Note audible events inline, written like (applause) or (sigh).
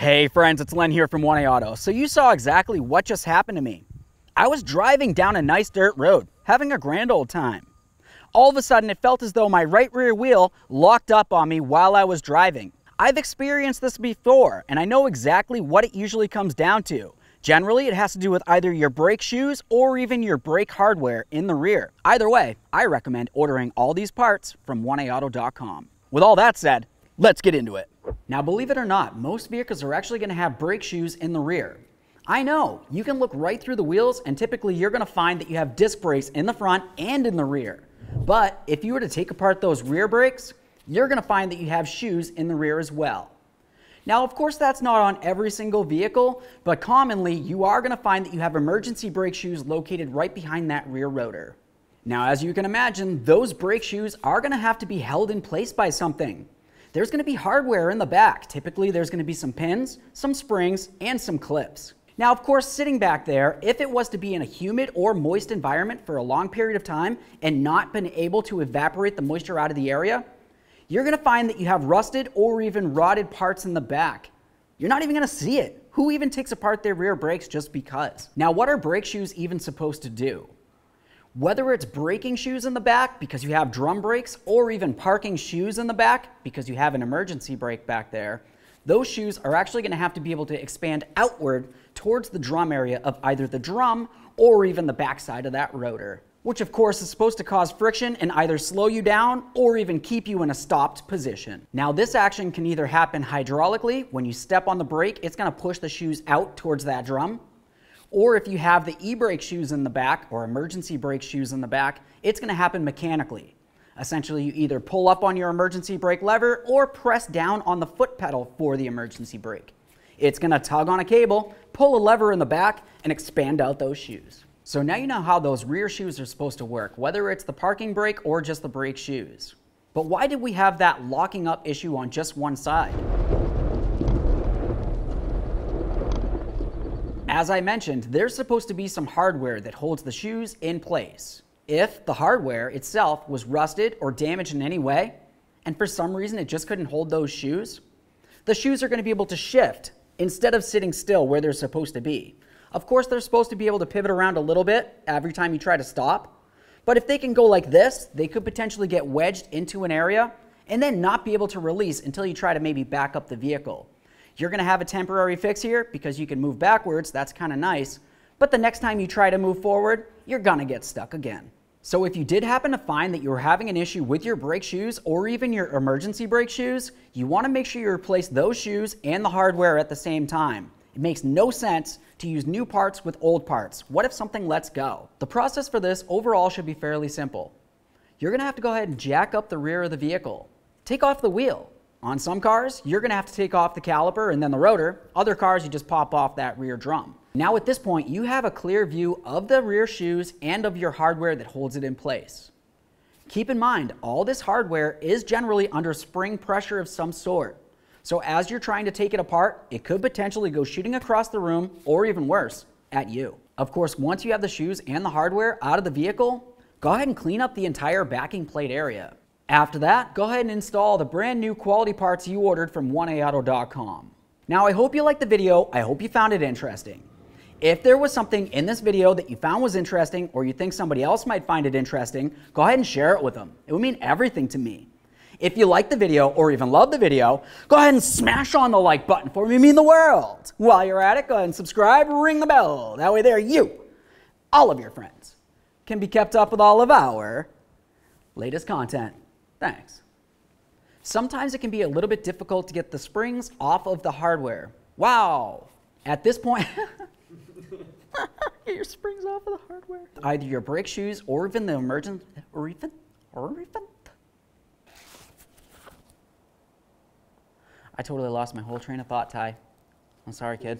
Hey friends, it's Len here from 1A Auto. So you saw exactly what just happened to me. I was driving down a nice dirt road, having a grand old time. All of a sudden, it felt as though my right rear wheel locked up on me while I was driving. I've experienced this before, and I know exactly what it usually comes down to. Generally, it has to do with either your brake shoes or even your brake hardware in the rear. Either way, I recommend ordering all these parts from 1AAuto.com. With all that said, let's get into it. Now, believe it or not, most vehicles are actually going to have brake shoes in the rear. I know, you can look right through the wheels and typically you're going to find that you have disc brakes in the front and in the rear. But if you were to take apart those rear brakes, you're going to find that you have shoes in the rear as well. Now, of course, that's not on every single vehicle, but commonly you are going to find that you have emergency brake shoes located right behind that rear rotor. Now, as you can imagine, those brake shoes are going to have to be held in place by something there's going to be hardware in the back. Typically, there's going to be some pins, some springs, and some clips. Now, of course, sitting back there, if it was to be in a humid or moist environment for a long period of time and not been able to evaporate the moisture out of the area, you're going to find that you have rusted or even rotted parts in the back. You're not even going to see it. Who even takes apart their rear brakes just because? Now, what are brake shoes even supposed to do? Whether it's braking shoes in the back because you have drum brakes or even parking shoes in the back because you have an emergency brake back there, those shoes are actually going to have to be able to expand outward towards the drum area of either the drum or even the backside of that rotor, which of course is supposed to cause friction and either slow you down or even keep you in a stopped position. Now this action can either happen hydraulically, when you step on the brake, it's going to push the shoes out towards that drum, or if you have the e-brake shoes in the back or emergency brake shoes in the back, it's going to happen mechanically. Essentially, you either pull up on your emergency brake lever or press down on the foot pedal for the emergency brake. It's going to tug on a cable, pull a lever in the back, and expand out those shoes. So now you know how those rear shoes are supposed to work, whether it's the parking brake or just the brake shoes. But why did we have that locking up issue on just one side? As I mentioned, there's supposed to be some hardware that holds the shoes in place. If the hardware itself was rusted or damaged in any way, and for some reason it just couldn't hold those shoes, the shoes are going to be able to shift instead of sitting still where they're supposed to be. Of course, they're supposed to be able to pivot around a little bit every time you try to stop, but if they can go like this, they could potentially get wedged into an area and then not be able to release until you try to maybe back up the vehicle. You're going to have a temporary fix here because you can move backwards. That's kind of nice. But the next time you try to move forward, you're going to get stuck again. So if you did happen to find that you were having an issue with your brake shoes or even your emergency brake shoes, you want to make sure you replace those shoes and the hardware at the same time. It makes no sense to use new parts with old parts. What if something lets go? The process for this overall should be fairly simple. You're going to have to go ahead and jack up the rear of the vehicle. Take off the wheel. On some cars, you're to have to take off the caliper and then the rotor. Other cars, you just pop off that rear drum. Now at this point, you have a clear view of the rear shoes and of your hardware that holds it in place. Keep in mind, all this hardware is generally under spring pressure of some sort. So as you're trying to take it apart, it could potentially go shooting across the room or even worse, at you. Of course, once you have the shoes and the hardware out of the vehicle, go ahead and clean up the entire backing plate area. After that, go ahead and install the brand new quality parts you ordered from 1AAuto.com. Now, I hope you liked the video. I hope you found it interesting. If there was something in this video that you found was interesting or you think somebody else might find it interesting, go ahead and share it with them. It would mean everything to me. If you liked the video or even loved the video, go ahead and smash on the like button for me, mean the world. While you're at it, go ahead and subscribe, ring the bell. That way there you, all of your friends, can be kept up with all of our latest content. Thanks. Sometimes it can be a little bit difficult to get the springs off of the hardware. Wow. At this point, get (laughs) your springs off of the hardware. Either your brake shoes or even the emergent, or even, or even. I totally lost my whole train of thought, Ty. I'm sorry, kid.